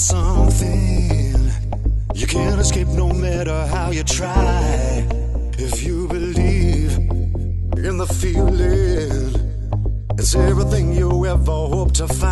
something you can't escape no matter how you try. If you believe in the feeling, it's everything you ever hope to find.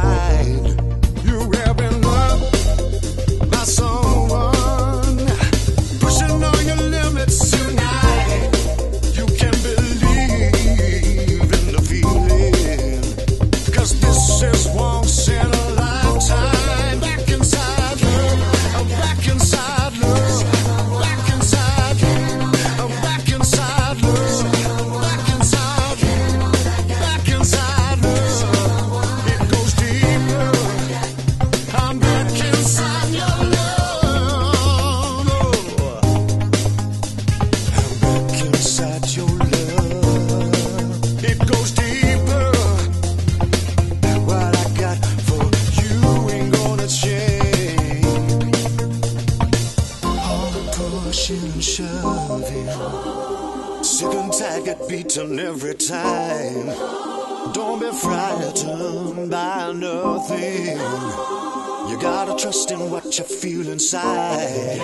of you. Sick and tired, get beaten every time. Don't be frightened by nothing. You gotta trust in what you feel inside.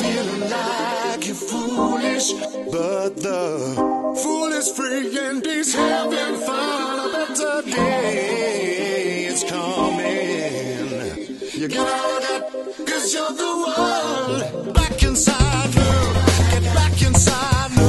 Feeling like you're foolish, but the fool is free and he's having fun. A better day. Cause you're the one back inside me. Get back inside me.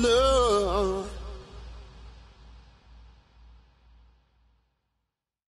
love.